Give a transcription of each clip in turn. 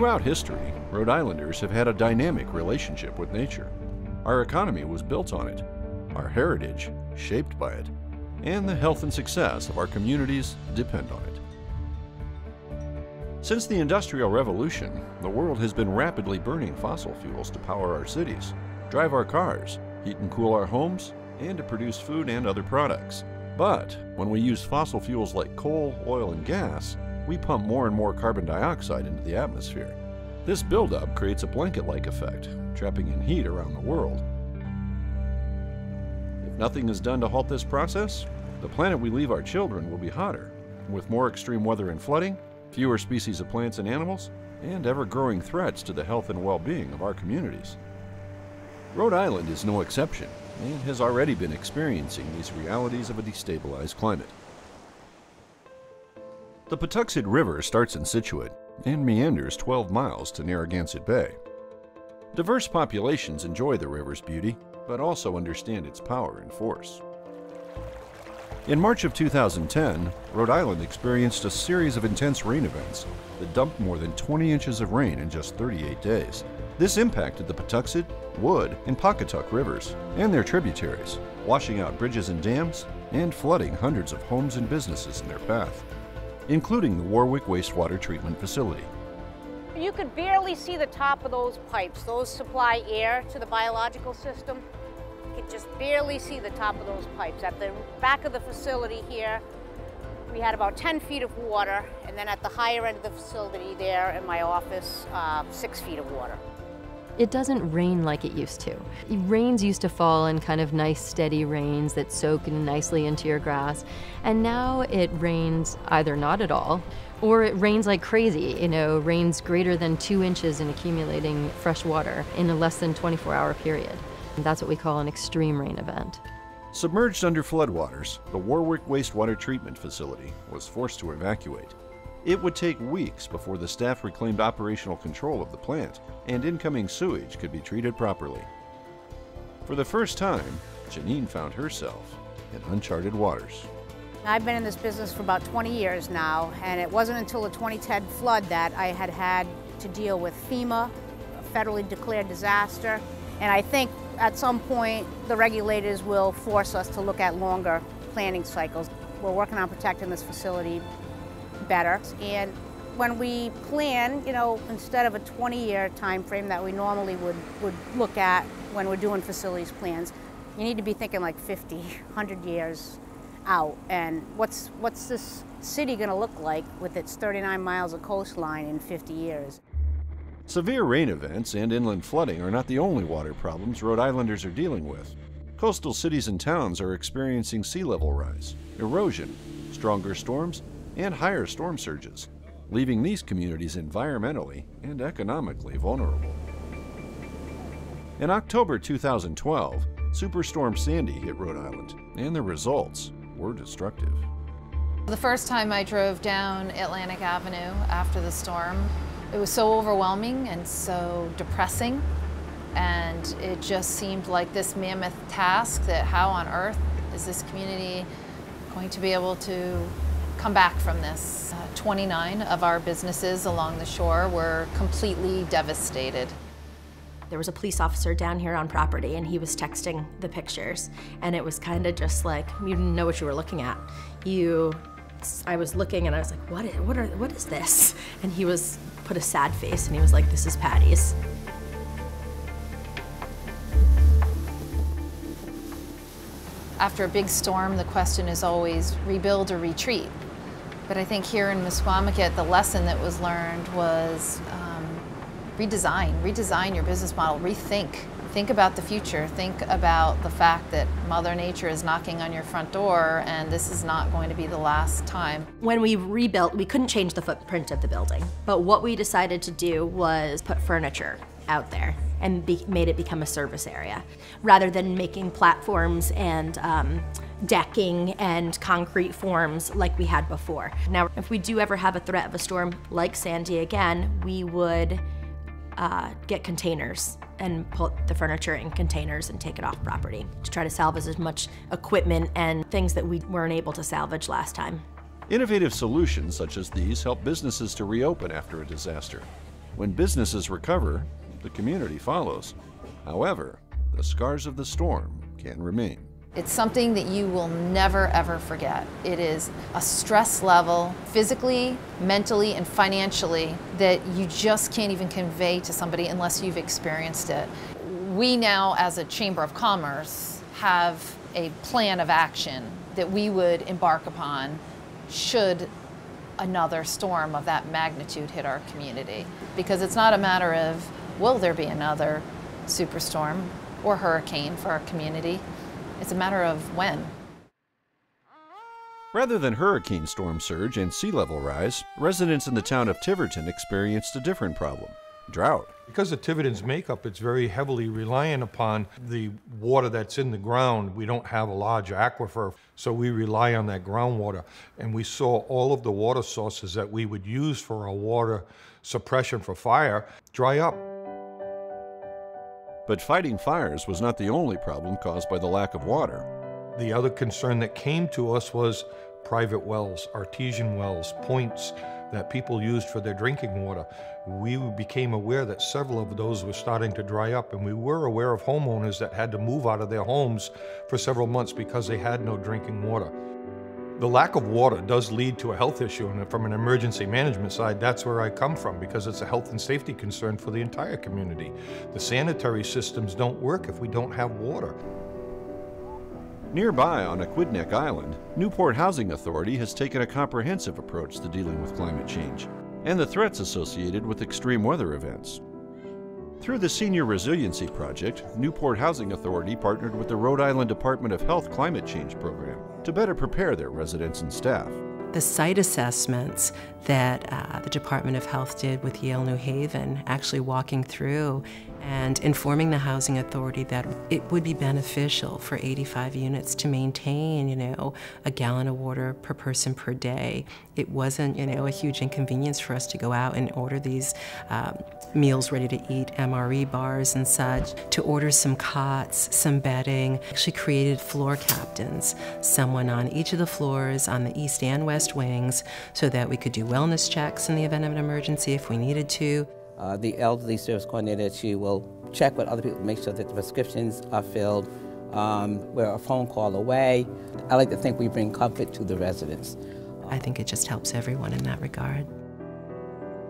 Throughout history, Rhode Islanders have had a dynamic relationship with nature. Our economy was built on it, our heritage shaped by it, and the health and success of our communities depend on it. Since the Industrial Revolution, the world has been rapidly burning fossil fuels to power our cities, drive our cars, heat and cool our homes, and to produce food and other products. But when we use fossil fuels like coal, oil, and gas, we pump more and more carbon dioxide into the atmosphere. This buildup creates a blanket like effect, trapping in heat around the world. If nothing is done to halt this process, the planet we leave our children will be hotter, with more extreme weather and flooding, fewer species of plants and animals, and ever growing threats to the health and well being of our communities. Rhode Island is no exception and has already been experiencing these realities of a destabilized climate. The Pawtuxet River starts in Scituate and meanders 12 miles to Narragansett Bay. Diverse populations enjoy the river's beauty, but also understand its power and force. In March of 2010, Rhode Island experienced a series of intense rain events that dumped more than 20 inches of rain in just 38 days. This impacted the Pawtuxet, Wood, and Pawcatuck rivers and their tributaries, washing out bridges and dams and flooding hundreds of homes and businesses in their path including the Warwick Wastewater Treatment Facility. You could barely see the top of those pipes. Those supply air to the biological system. You could just barely see the top of those pipes. At the back of the facility here, we had about 10 feet of water, and then at the higher end of the facility there in my office, uh, six feet of water. It doesn't rain like it used to. Rains used to fall in kind of nice steady rains that soak nicely into your grass. And now it rains either not at all or it rains like crazy, you know, rains greater than two inches in accumulating fresh water in a less than 24 hour period. And that's what we call an extreme rain event. Submerged under floodwaters, the Warwick Wastewater Treatment Facility was forced to evacuate. It would take weeks before the staff reclaimed operational control of the plant and incoming sewage could be treated properly. For the first time, Janine found herself in uncharted waters. I've been in this business for about 20 years now, and it wasn't until the 2010 flood that I had had to deal with FEMA, a federally declared disaster, and I think at some point the regulators will force us to look at longer planning cycles. We're working on protecting this facility better. And when we plan, you know, instead of a 20-year time frame that we normally would, would look at when we're doing facilities plans, you need to be thinking like 50, 100 years out. And what's, what's this city going to look like with its 39 miles of coastline in 50 years? Severe rain events and inland flooding are not the only water problems Rhode Islanders are dealing with. Coastal cities and towns are experiencing sea level rise, erosion, stronger storms, and higher storm surges, leaving these communities environmentally and economically vulnerable. In October 2012, Superstorm Sandy hit Rhode Island, and the results were destructive. The first time I drove down Atlantic Avenue after the storm, it was so overwhelming and so depressing, and it just seemed like this mammoth task that how on earth is this community going to be able to come back from this. Uh, 29 of our businesses along the shore were completely devastated. There was a police officer down here on property and he was texting the pictures and it was kind of just like you didn't know what you were looking at. You I was looking and I was like, what is, what are what is this? And he was put a sad face and he was like, this is Paddy's. After a big storm, the question is always rebuild or retreat. But I think here in Misquamicut, the lesson that was learned was um, redesign, redesign your business model, rethink. Think about the future. Think about the fact that Mother Nature is knocking on your front door and this is not going to be the last time. When we rebuilt, we couldn't change the footprint of the building. But what we decided to do was put furniture out there and be, made it become a service area rather than making platforms and um, decking and concrete forms like we had before. Now, if we do ever have a threat of a storm like Sandy again, we would uh, get containers and put the furniture in containers and take it off property to try to salvage as much equipment and things that we weren't able to salvage last time. Innovative solutions such as these help businesses to reopen after a disaster When businesses recover, the community follows. However, the scars of the storm can remain. It's something that you will never ever forget. It is a stress level, physically, mentally, and financially, that you just can't even convey to somebody unless you've experienced it. We now, as a Chamber of Commerce, have a plan of action that we would embark upon should another storm of that magnitude hit our community. Because it's not a matter of will there be another superstorm or hurricane for our community. It's a matter of when. Rather than hurricane storm surge and sea level rise, residents in the town of Tiverton experienced a different problem drought. Because of Tiverton's makeup, it's very heavily reliant upon the water that's in the ground. We don't have a large aquifer, so we rely on that groundwater. And we saw all of the water sources that we would use for our water suppression for fire dry up. But fighting fires was not the only problem caused by the lack of water. The other concern that came to us was private wells, artesian wells, points that people used for their drinking water. We became aware that several of those were starting to dry up, and we were aware of homeowners that had to move out of their homes for several months because they had no drinking water. The lack of water does lead to a health issue, and from an emergency management side, that's where I come from because it's a health and safety concern for the entire community. The sanitary systems don't work if we don't have water. Nearby on Aquidneck Island, Newport Housing Authority has taken a comprehensive approach to dealing with climate change and the threats associated with extreme weather events. Through the Senior Resiliency Project, Newport Housing Authority partnered with the Rhode Island Department of Health Climate Change Program to better prepare their residents and staff. The site assessments that uh, the Department of Health did with Yale New Haven, actually walking through and informing the housing authority that it would be beneficial for 85 units to maintain, you know, a gallon of water per person per day. It wasn't, you know, a huge inconvenience for us to go out and order these um, meals ready to eat, MRE bars and such, to order some cots, some bedding. Actually created floor captains, someone on each of the floors on the east and west wings, so that we could do wellness checks in the event of an emergency if we needed to. Uh, the elderly service coordinator, she will check with other people, to make sure that the prescriptions are filled. Um, we're a phone call away. I like to think we bring comfort to the residents. I think it just helps everyone in that regard.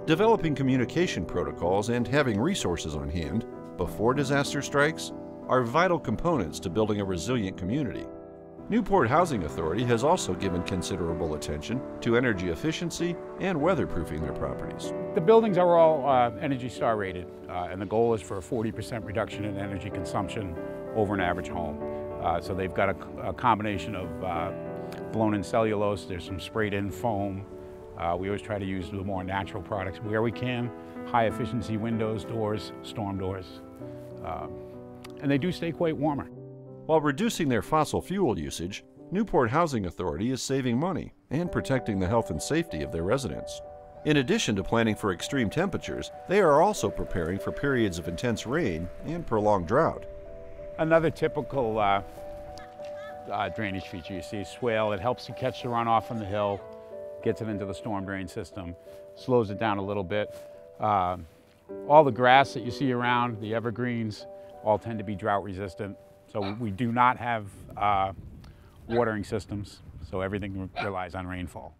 Developing communication protocols and having resources on hand before disaster strikes are vital components to building a resilient community. Newport Housing Authority has also given considerable attention to energy efficiency and weatherproofing their properties. The buildings are all uh, Energy Star rated, uh, and the goal is for a 40% reduction in energy consumption over an average home. Uh, so they've got a, a combination of uh, blown-in cellulose, there's some sprayed-in foam. Uh, we always try to use the more natural products where we can. High-efficiency windows, doors, storm doors. Um, and they do stay quite warmer. While reducing their fossil fuel usage, Newport Housing Authority is saving money and protecting the health and safety of their residents. In addition to planning for extreme temperatures, they are also preparing for periods of intense rain and prolonged drought. Another typical uh, uh, drainage feature you see swale. It helps to catch the runoff from the hill, gets it into the storm drain system, slows it down a little bit. Uh, all the grass that you see around, the evergreens, all tend to be drought resistant. So we do not have uh, watering systems, so everything relies on rainfall.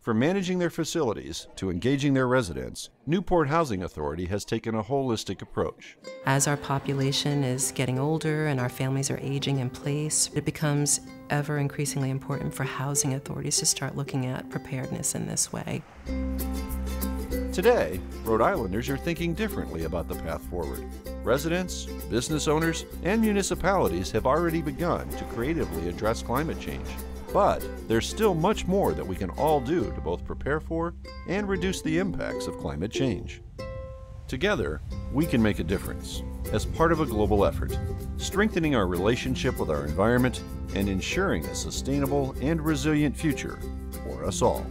From managing their facilities to engaging their residents, Newport Housing Authority has taken a holistic approach. As our population is getting older and our families are aging in place, it becomes ever increasingly important for housing authorities to start looking at preparedness in this way. Today, Rhode Islanders are thinking differently about the path forward. Residents, business owners, and municipalities have already begun to creatively address climate change. But there's still much more that we can all do to both prepare for and reduce the impacts of climate change. Together, we can make a difference as part of a global effort, strengthening our relationship with our environment and ensuring a sustainable and resilient future for us all.